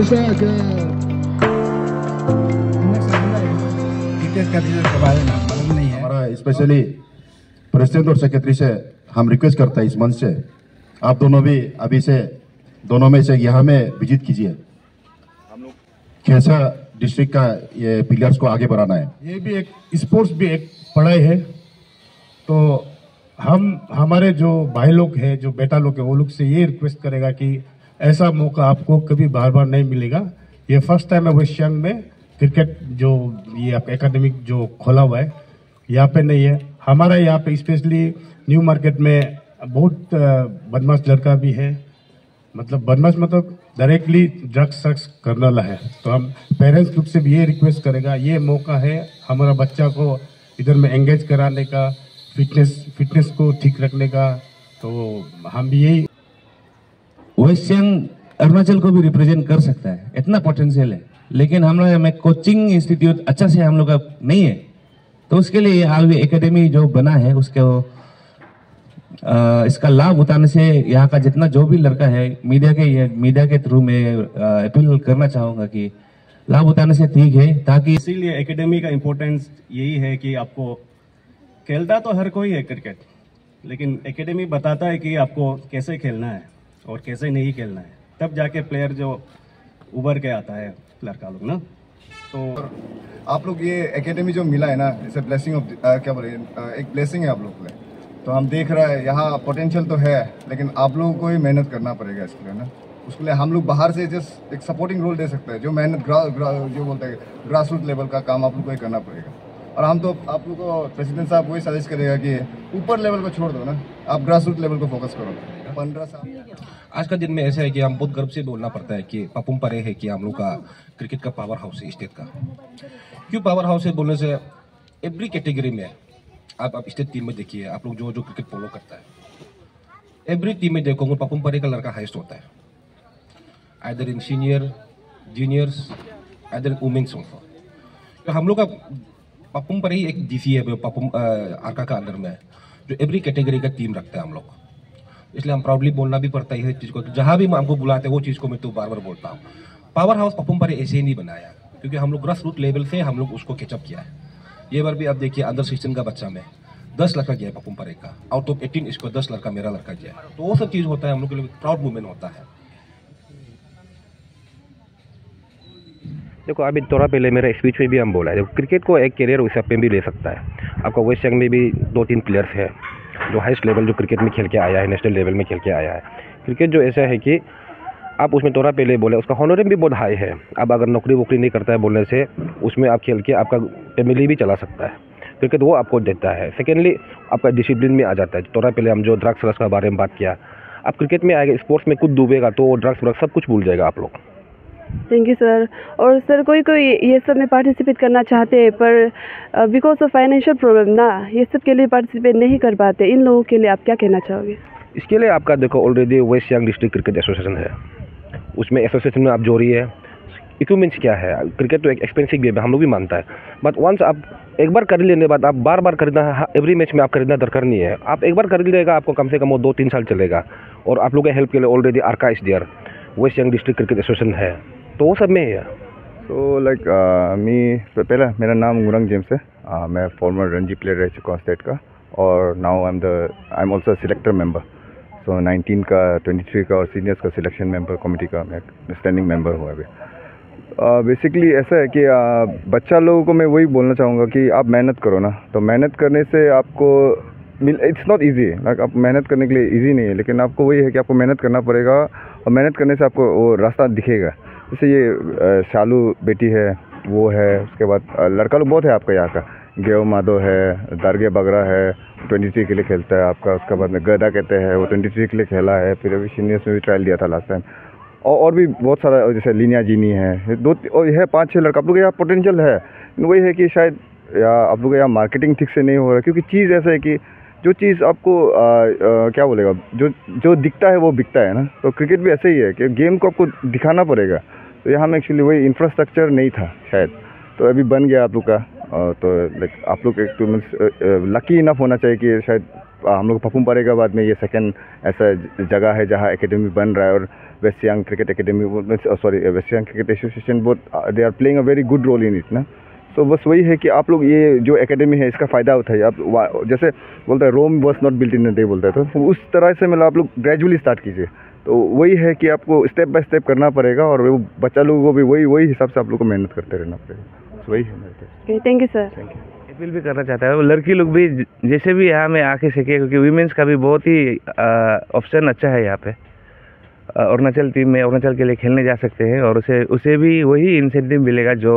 Vishakha cricket का result के बारे में मालूम नहीं है। हमारा स्पेशली प्रेसिडेंट और सेक्रेटरी से हम रिक्वेस्ट करते हैं इस मंच से। आप दोनों भी अभी से दोनों में से यहाँ में विज़िट कीजिए। हम लोग कैसा डिस्ट्रिक्ट का ये प्लेयर्स को आगे बढ़ाना है? ये भी एक स्पोर्ट्स भी एक पढ़ाई है। तो हम हमारे जो भाई लोग हैं जो बेटा लोग हैं वो लोग से ये रिक्वेस्ट करेगा कि ऐसा मौका आपको कभी बार बार नहीं मिलेगा। ये फ़र्स्ट टाइम है वेस्ट यंग में। क्रिकेट जो ये आपका एकेडमिक जो खोला हुआ है, यहाँ पे नहीं है। हमारा यहाँ पे स्पेशली न्यू मार्केट में बहुत बदमाश लड़का भी है। मतलब बदमाश मतलब डायरेक्टली ड्रग्स शख्स करने वाला है। तो हम पेरेंट्स ग्रुप से भी ये रिक्वेस्ट करेगा, ये मौका है हमारा बच्चा को इधर में एंगेज कराने का फिटनेस फिटनेस को ठीक रखने का। तो हम भी यही सियांग अरुणाचल को भी रिप्रेजेंट कर सकता है। इतना पोटेंशियल है। लेकिन हम लोग में कोचिंग इंस्टीट्यूट अच्छा से हम लोग का नहीं है। तो उसके लिए आगे एकेडमी जो बना है उसके अ, इसका लाभ उठाने से यहाँ का जितना जो भी लड़का है मीडिया के मीडिया के थ्रू मैं अपील करना चाहूँगा कि लाभ उठाने से ठीक है ताकि इसीलिए एकेडमी का इम्पोर्टेंस यही है कि आपको खेलता तो हर कोई है क्रिकेट लेकिन एकेडमी बताता है कि आपको कैसे खेलना है। और कैसे नहीं खेलना है। तब जाके प्लेयर जो उभर के आता है लड़का लोग ना? तो आप लोग ये एकेडमी जो मिला है ना इसे ब्लेसिंग ऑफ़ क्या बोले एक ब्लेसिंग है आप लोग के तो हम देख रहे हैं यहाँ पोटेंशियल तो है लेकिन आप लोगों को ही मेहनत करना पड़ेगा इसके लिए ना? उसके लिए हम लोग बाहर से जस्ट एक सपोर्टिंग रोल दे सकते हैं जो मेहनत ग्रा, ग्रा, जो बोलते हैं ग्रास रूट लेवल का काम आप लोग को ही करना पड़ेगा। और हम तो आप लोग को प्रेसिडेंट साहब वही सजेस्ट करेगा कि ऊपर लेवल को छोड़ दो ना? आप ग्रास रूट लेवल को फोकस करो। आज का दिन में ऐसा है कि हम बहुत गर्व से बोलना पड़ता है कि पपुम परे है कि हम लोग का क्रिकेट का पावर हाउस है स्टेट का। क्यों पावर हाउस है बोलने से एवरी कैटेगरी में आप आप स्टेट टीम में देखिए, आप लोग जो जो क्रिकेट फॉलो करता है एवरी टीम में देखोगे पपुम परे का लड़का हाइस्ट होता है। Either in senior juniors either in women's also तो हम लोग का पपुम पर ही एक डीसी है, पपुम आरका का अंडर में, जो एवरी कैटेगरी का टीम रखता है हम लोग। इसलिए हम प्राउडली बोलना भी पड़ता है इस चीज़ को। जहाँ भी हमको बुलाते हैं, वो चीज़ को मैं तो बार बार बोलता हूँ। पावर हाउस पपुम पर ऐसे ही नहीं बनाया, क्योंकि हम लोग ग्रास रूट लेवल से हम लोग उसको कैचअप किया है। ये बार भी आप देखिए अंडर सिक्सटीन का बच्चा में, दस लड़का गया है पपुम परे का। आउट ऑफ़ एटीन इसको दस लड़का, मेरा लड़का गया है। तो वो सब चीज़ होता है, हम लोग के लिए प्राउड मूवमेंट होता है। देखो, अभी थोड़ा पहले मेरा स्पीच में भी हम बोला है। देखो क्रिकेट को एक करियर हिसाब में भी ले सकता है। आपका वेस्ट में भी दो तीन प्लेयर्स है। जो हाइस्ट लेवल जो क्रिकेट में खेल के आया है नेशनल लेवल में खेल के आया है। क्रिकेट जो ऐसा है कि आप उसमें थोड़ा पहले बोले, उसका हॉनोरियम भी बहुत हाई है। अब अगर नौकरी वोकरी नहीं करता है बोलने से, उसमें आप खेल के आपका फैमिली भी चला सकता है। क्रिकेट वो आपको देता है। सेकेंडली आपका डिसिप्लिन में आ जाता है। थोड़ा पहले हम जो ड्रग्स व्रग्स का बारे में बात किया, आप क्रिकेट में आएगा स्पोर्ट्स में कुछ डूबेगा तो ड्रग्स व्रग्स सब कुछ भूल जाएगा आप लोग। थैंक यू सर और सर कोई कोई ये सब में पार्टिसिपेट करना चाहते हैं, पर बिकॉज़ ऑफ़ फाइनेंशियल प्रॉब्लम ना, ये सब के लिए पार्टिसिपेट नहीं कर पाते। इन लोगों के लिए आप क्या कहना चाहोगे? इसके लिए आपका देखो already west Siang district cricket association है। उसमें एसोसिएशन में आप जो रही है। इक्विपमेंट्स क्या है? क्रिकेट तो एक एक्सपेंसिव गेम है, हम लोग भी मानता है। बट वंस आप एक बार कर लेने के बाद आप बार बार खरीदना एवरी मैच में आप खरीदना दरकार नहीं है। आप एक बार खरीद लेगा, आपको कम से कम वो दो तीन साल चलेगा। और आप लोग के हेल्प के लिए already Arka is there west Siang district cricket association है। तो सब में ही सो लाइक मी पहला मेरा नाम गुरंग जेम्स है। Uh, मैं फॉर्मर रणजी प्लेयर रह चुका हूँ स्टेट का। और now I am the I am also selector member so 19 का 23 का और सीनियर्स का सिलेक्शन मेंबर कमेटी का मैं स्टैंडिंग मेंबर हूँ अभी। बेसिकली ऐसा है कि uh, बच्चा लोगों को मैं वही बोलना चाहूँगा कि आप मेहनत करो ना। तो मेहनत करने से आपको मिल इट्स नॉट इजी लाइक आप मेहनत करने के लिए ईजी नहीं है। लेकिन आपको वही है कि आपको मेहनत करना पड़ेगा और मेहनत करने से आपको वो रास्ता दिखेगा। जैसे ये शालू बेटी है वो है उसके बाद लड़का लोग बहुत है आपका यहाँ का। गेव माधो है दारगे बगरा है ट्वेंटी थ्री के लिए खेलता है आपका उसके बाद में गदा कहते हैं वो ट्वेंटी थ्री के लिए खेला है फिर अभी सीनियर्स में भी ट्रायल दिया था लास्ट टाइम और और भी बहुत सारा जैसे लीनिया जीनी है दो और ये है पाँच छः लड़का आप लोग यहाँ पोटेंशियल है। वही है कि शायद या आप लोग यहाँ मार्केटिंग ठीक से नहीं हो रहा क्योंकि चीज़ ऐसा है कि जो चीज़ आपको आ, आ, क्या बोलेगा जो जो दिखता है वो बिकता है ना। तो क्रिकेट भी ऐसे ही है कि गेम को आपको दिखाना पड़ेगा। तो यहाँ में एक्चुअली वही इंफ्रास्ट्रक्चर नहीं था शायद। तो अभी बन गया आप लोग का तो लाइक आप लोग एक तो लकी इनफ होना चाहिए कि शायद हम लोग पपुम के बाद में ये सेकंड ऐसा जगह है जहाँ एकेडमी बन रहा है और west Siang cricket academy sorry west Siang cricket association बहुत they are playing a very good role in it ना। सो बस वही है कि आप लोग ये जो एकेडमी है इसका फ़ायदा उठाइए। आप जैसे बोलते हैं Rome was not built in day बोलते हैं तो उस तरह से मतलब आप लोग ग्रेजुअली स्टार्ट कीजिए। तो वही है कि आपको स्टेप बाय स्टेप करना पड़ेगा और वो बच्चा लोगों को भी वही वही हिसाब से आप लोग को मेहनत करते रहना पड़ेगा। So वही है मेरे पास okay thank you sir appeal भी करना चाहता है। वो लड़की लोग भी जैसे भी यहाँ में आके सीखे क्योंकि वीमेंस का भी बहुत ही ऑप्शन अच्छा है यहाँ पे। अरुणाचल टीम में अरुणाचल के लिए खेलने जा सकते हैं और उसे उसे भी वही इंसेंटिव मिलेगा जो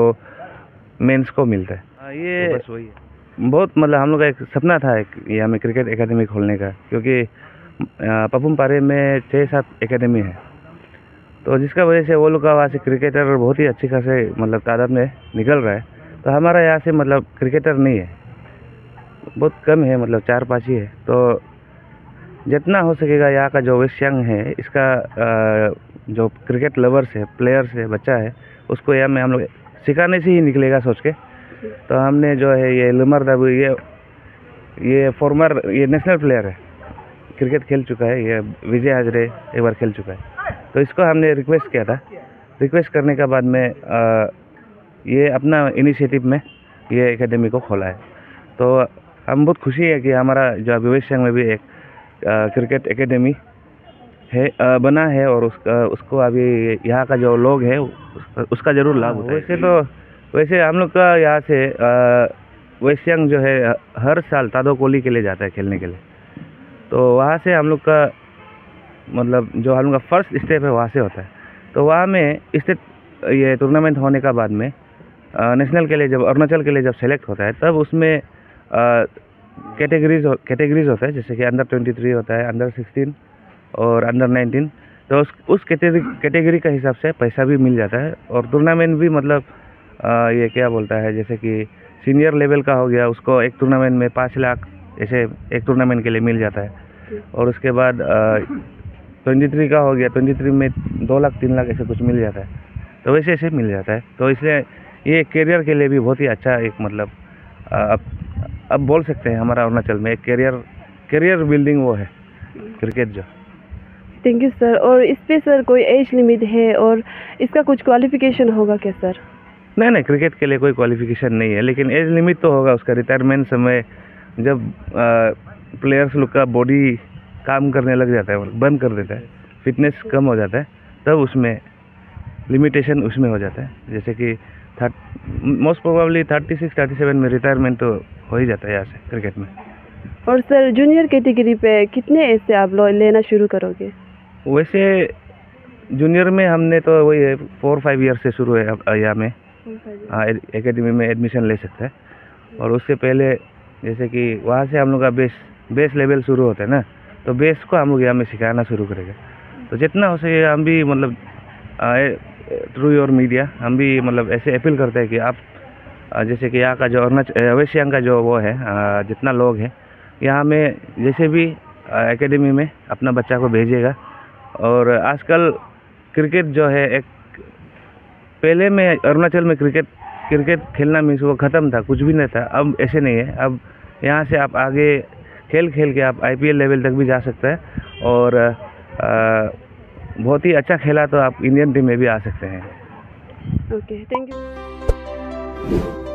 मेंस को मिलता है। अ, ये तो बस वही है। बहुत मतलब हम लोग का एक सपना था एक यहाँ में क्रिकेट एकेडमी खोलने का क्योंकि पपुम पारे में छः सात एकेडमी है। तो जिसका वजह से वो लोग का वहाँ से क्रिकेटर बहुत ही अच्छी खासे मतलब तादाद में निकल रहा है। तो हमारा यहाँ से मतलब क्रिकेटर नहीं है। बहुत कम है मतलब चार पाँच ही है। तो जितना हो सकेगा यहाँ का जो वेस्ट यंग है, इसका जो क्रिकेट लवर्स है प्लेयर्स है, बच्चा है, उसको यहाँ में हम लोग सिखाने से ही निकलेगा सोच के। तो हमने जो है ये लुमर दाबू, ये ये फॉर्मर ये नेशनल प्लेयर है। क्रिकेट खेल चुका है ये विजय हाजरे एक बार खेल चुका है। तो इसको हमने रिक्वेस्ट किया था। रिक्वेस्ट करने के बाद में अ, ये अपना इनिशिएटिव में ये एकेडमी को खोला है। तो हम बहुत खुशी है कि हमारा जो वेस्ट में भी एक अ, क्रिकेट एकेडमी है अ, बना है और उसका उसको अभी यहाँ का जो लोग है उसका, उसका ज़रूर लाभ होता है। वैसे तो वैसे हम लोग का यहाँ से वेस्ट जो है हर साल तादो कोली के लिए जाता है खेलने के लिए। तो वहाँ से हम लोग का मतलब जो हम लोग का फ़र्स्ट स्टेप है वहाँ से होता है। तो वहाँ में स्टेट ये टूर्नामेंट होने का बाद में नेशनल के लिए जब अरुणाचल के लिए जब सेलेक्ट होता है तब उसमें कैटेगरीज कैटेगरीज होता है जैसे कि अंडर ट्वेंटी थ्री होता है अंडर सिक्सटीन और अंडर नाइनटीन तो उस उस कैटेगरी का हिसाब से पैसा भी मिल जाता है और टूर्नामेंट भी मतलब अ, ये क्या बोलता है जैसे कि सीनियर लेवल का हो गया उसको एक टूर्नामेंट में पाँच लाख ऐसे एक टूर्नामेंट के लिए मिल जाता है। और उसके बाद ट्वेंटी थ्री का हो गया ट्वेंटी थ्री में दो लाख तीन लाख ऐसे कुछ मिल जाता है। तो वैसे ऐसे मिल जाता है। तो इसलिए ये करियर के लिए भी बहुत ही अच्छा एक मतलब अब अब बोल सकते हैं हमारा अरुणाचल में एक करियर करियर बिल्डिंग वो है। क्रिकेट जो। थैंक यू सर और इस पर सर कोई एज लिमिट है और इसका कुछ क्वालिफिकेशन होगा क्या सर नहीं नहीं क्रिकेट के लिए कोई क्वालिफिकेशन नहीं है लेकिन एज लिमिट तो होगा उसका। रिटायरमेंट समय जब प्लेयर्स लोग का बॉडी काम करने लग जाता है बंद कर देता है फिटनेस कम हो जाता है तब उसमें लिमिटेशन उसमें हो जाता है। जैसे कि thirty most probably thirty six thirty seven में रिटायरमेंट तो हो ही जाता है यहाँ से क्रिकेट में। और सर जूनियर कैटेगरी पे कितने एज से आप लोग लेना शुरू करोगे? वैसे जूनियर में हमने तो वही है फोर फाइव ईयर से शुरू है यहाँ में। हाँ एकेडमी में एडमिशन ले सकते हैं। और उससे पहले जैसे कि वहाँ से हम लोग का बेस बेस लेवल शुरू होता है ना? तो बेस को हम लोग यहाँ में सिखाना शुरू करेंगे। तो जितना हो सके हम भी मतलब थ्रू योर मीडिया हम भी मतलब ऐसे अपील करते हैं कि आप जैसे कि यहाँ का जो अरुणाचल वेस्ट सियांग का जो वो है जितना लोग हैं, यहाँ में जैसे भी एकेडमी में अपना बच्चा को भेजेगा। और आजकल क्रिकेट जो है एक, पहले में अरुणाचल में क्रिकेट क्रिकेट खेलना मीन्स वो ख़त्म था, कुछ भी नहीं था। अब ऐसे नहीं है। अब यहाँ से आप आगे खेल खेल के आप आईपीएल लेवल तक भी जा सकते हैं और बहुत ही अच्छा खेला तो आप इंडियन टीम में भी आ सकते हैं। Okay thank you